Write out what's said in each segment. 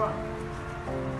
One.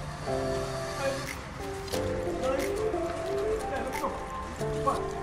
不